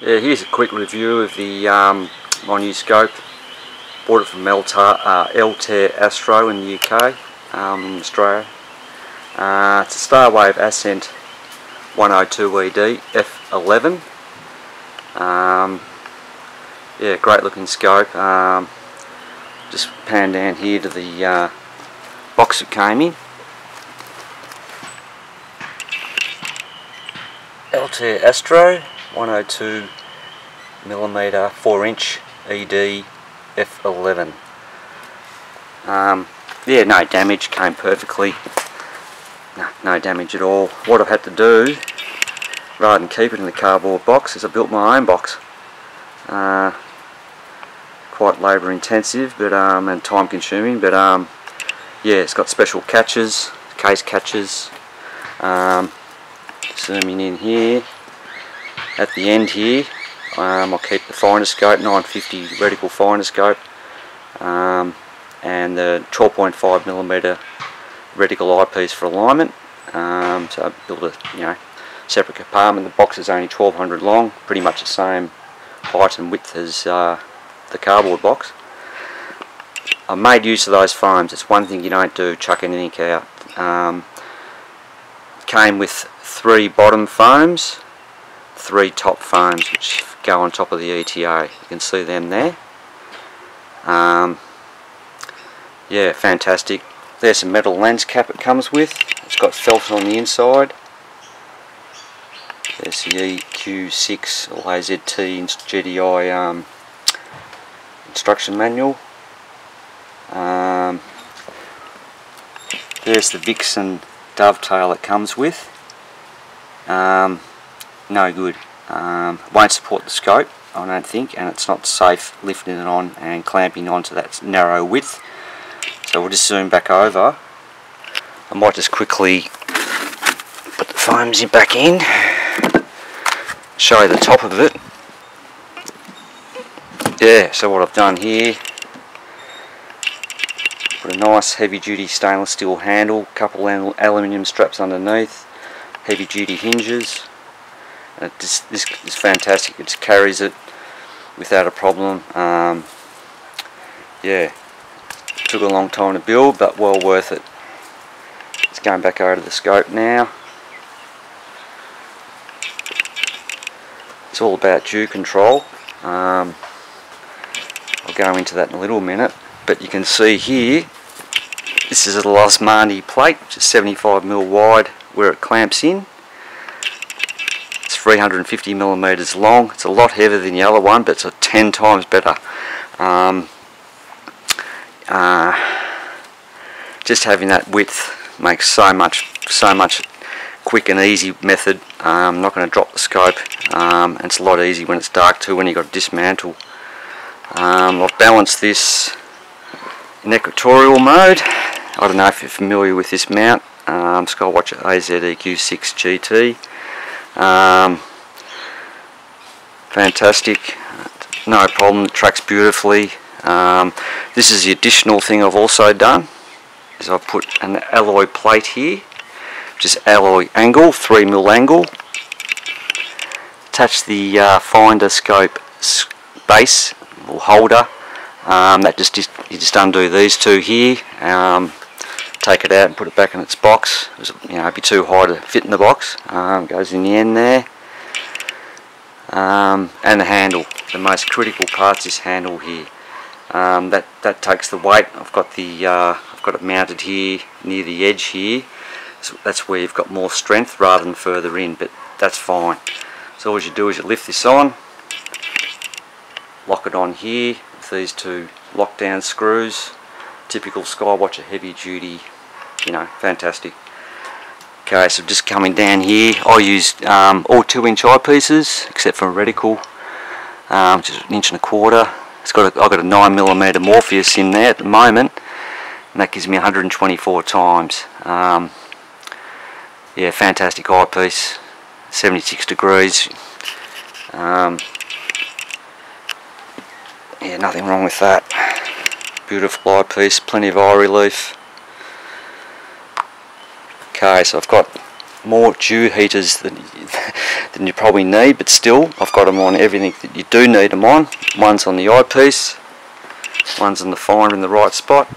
Yeah, here's a quick review of the um, my new scope. Bought it from Eltar, uh, Altair Astro in the UK, um, Australia. Uh, it's a Starwave Ascent 102ED F11. Um, yeah, great looking scope. Um, just pan down here to the uh, box it came in. Altair Astro 102 millimeter 4 inch ED F11 um, yeah no damage came perfectly. No, no damage at all. What I've had to do rather than keep it in the cardboard box is I built my own box. Uh, quite labour intensive but um, and time consuming but um, yeah it's got special catches case catches. Um, zooming in here at the end here um, I'll keep the finder scope 950 reticle finder scope um, and the 12.5 millimeter reticle eyepiece for alignment. Um, so I built a you know separate compartment. The box is only 1200 long pretty much the same height and width as uh, the cardboard box. I made use of those foams. It's one thing you don't do chuck anything out. Um, came with three bottom foams three top foams which go on top of the OTA. You can see them there. Um, yeah, fantastic. There's a metal lens cap it comes with. It's got felt on the inside. There's the EQ6 or AZT GDI um, instruction manual. Um, there's the Vixen dovetail it comes with. Um, no good. Um, won't support the scope, I don't think, and it's not safe lifting it on and clamping onto that narrow width. So we'll just zoom back over. I might just quickly put the foams back in, show you the top of it. Yeah, so what I've done here, put a nice heavy duty stainless steel handle, couple aluminium straps underneath, heavy duty hinges, uh, this, this is fantastic. It carries it without a problem. Um, yeah, took a long time to build, but well worth it. It's going back over to the scope now. It's all about dew control. Um, I'll go into that in a little minute, but you can see here, this is a Losmandy plate, which is 75mm wide where it clamps in. 350 millimeters long. It's a lot heavier than the other one, but it's a 10 times better. Um, uh, just having that width makes so much, so much quick and easy method. I'm um, not going to drop the scope, um, it's a lot easier when it's dark too. When you've got to dismantle. Um, I've balanced this in equatorial mode. I don't know if you're familiar with this mount. Um, Skywatcher AZEQ6 GT. Um, fantastic, no problem, it tracks beautifully. Um, this is the additional thing I've also done, is I've put an alloy plate here, which is alloy angle, 3 mil angle. Attach the uh, finder scope base or holder. Um, that just, just you just undo these two here. Um, take it out and put it back in its box. It was, you know, it'd be too high to fit in the box. Um, goes in the end there. Um, and the handle. The most critical part is this handle here. Um, that that takes the weight. I've got the uh, I've got it mounted here near the edge here. So that's where you've got more strength rather than further in, but that's fine. So all you do is you lift this on, lock it on here with these two lockdown screws. Typical Skywatcher heavy duty you know, fantastic. Okay, so just coming down here, I used um, all two inch eyepieces, except for a reticle, um, which is an inch and a quarter. It's got a, I've got a nine millimeter Morpheus in there at the moment, and that gives me 124 times. Um, yeah, fantastic eyepiece, 76 degrees. Um, yeah, nothing wrong with that. Beautiful eyepiece, plenty of eye relief. Okay, so I've got more dew heaters than, than you probably need, but still, I've got them on everything that you do need them on. One's on the eyepiece, one's on the finder in the right spot,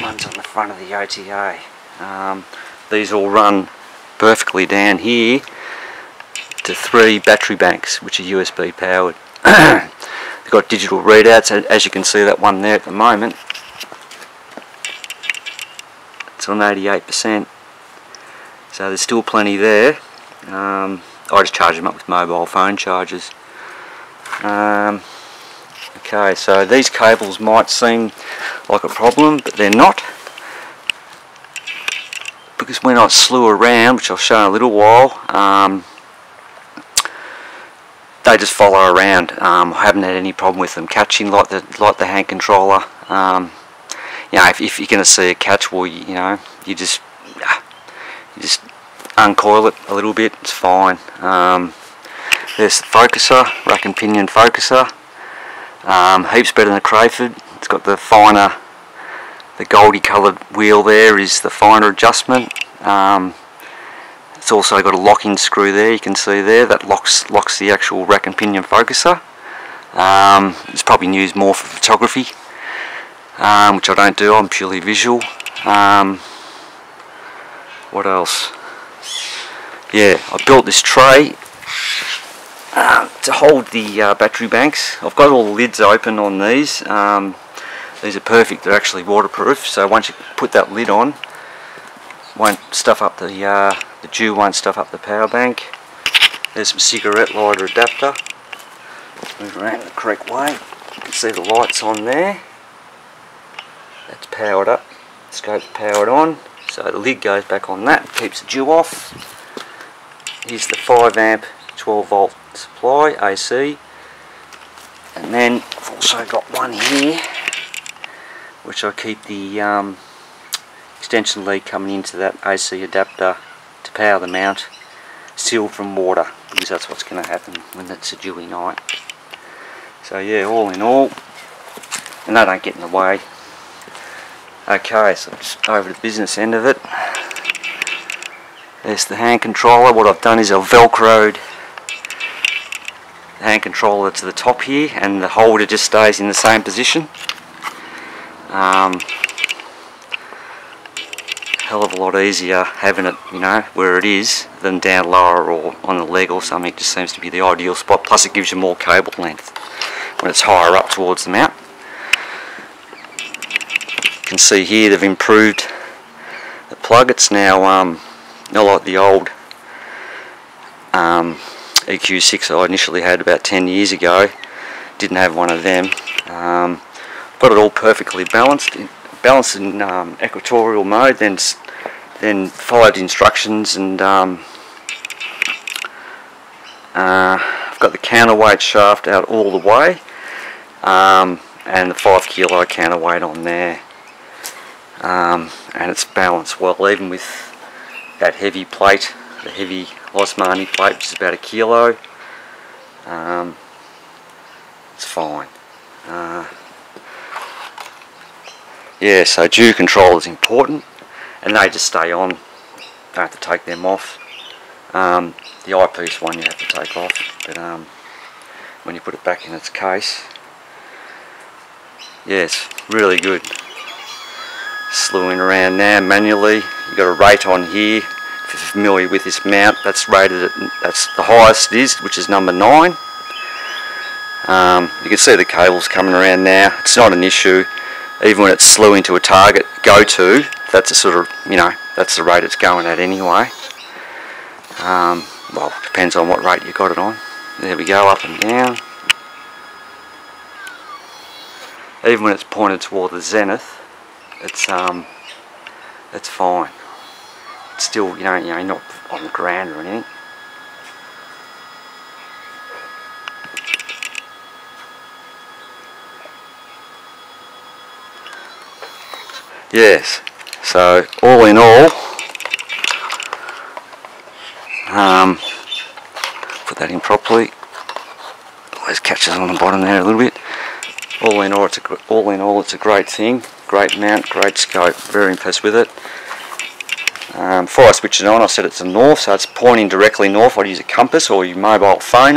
one's on the front of the OTA. Um, these all run perfectly down here to three battery banks, which are USB powered. They've got digital readouts, as you can see that one there at the moment. It's on 88%. So there's still plenty there. Um, I just charge them up with mobile phone chargers. Um, okay, so these cables might seem like a problem, but they're not. Because when I slew around, which I'll show in a little while, um, they just follow around. Um, I haven't had any problem with them catching like the like the hand controller. Um, you know, if, if you're going to see a catch, well, you, you know, you just you just uncoil it a little bit. It's fine. Um, there's the focuser, rack and pinion focuser. Um, heaps better than the Crayford. It's got the finer, the goldy coloured wheel there is the finer adjustment. Um, it's also got a locking screw there, you can see there, that locks locks the actual rack and pinion focuser. Um, it's probably used more for photography, um, which I don't do, I'm purely visual. Um, what else? Yeah, I built this tray uh, to hold the uh, battery banks. I've got all the lids open on these. Um, these are perfect, they're actually waterproof, so once you put that lid on, won't stuff up the uh, the dew won't stuff up the power bank. There's some cigarette lighter adapter. Move around the correct way. You can see the lights on there. That's powered up. Scope's powered on. So the lid goes back on that, keeps the dew off. Here's the 5 amp 12 volt supply AC. And then I've also got one here which I keep the um, extension lead coming into that AC adapter to power the mount sealed from water because that's what's going to happen when it's a dewy night. So yeah, all in all, and they don't get in the way. Okay, so just over the business end of it. There's the hand controller. What I've done is I've velcroed the hand controller to the top here and the holder just stays in the same position. Um, hell of a lot easier having it, you know, where it is than down lower or on the leg or something. It just seems to be the ideal spot. Plus it gives you more cable length when it's higher up towards the mount. You can see here they've improved the plug. It's now um, not like the old um, EQ6 I initially had about 10 years ago. Didn't have one of them. Um, got it all perfectly balanced balanced in um, equatorial mode, then then followed instructions and um, uh, I've got the counterweight shaft out all the way um, and the 5 kilo counterweight on there um, and it's balanced well even with that heavy plate, the heavy Losmandy plate which is about a kilo um, it's fine. Uh, yeah, so dew control is important and they just stay on. Don't have to take them off. Um, the eyepiece one you have to take off, but um, when you put it back in its case, yes, really good. Slewing around now manually. You've got a rate on here. If you're familiar with this mount, that's rated at, that's the highest it is, which is number 9. Um, you can see the cables coming around now. It's not an issue even when it's slewing to a target go to, that's a sort of, you know, that's the rate it's going at anyway. Um, well, depends on what rate you got it on. There we go, up and down. Even when it's pointed toward the zenith, it's um, it's fine. It's still, you know, you know, not on the ground or anything. Yes. So all in all um, put that in properly. Always catches on the bottom there a little bit. All in all it's a, all in all it's a great thing. Great mount great scope. Very impressed with it. Um, before I switched it on. I set it to north so it's pointing directly north. I'd use a compass or your mobile phone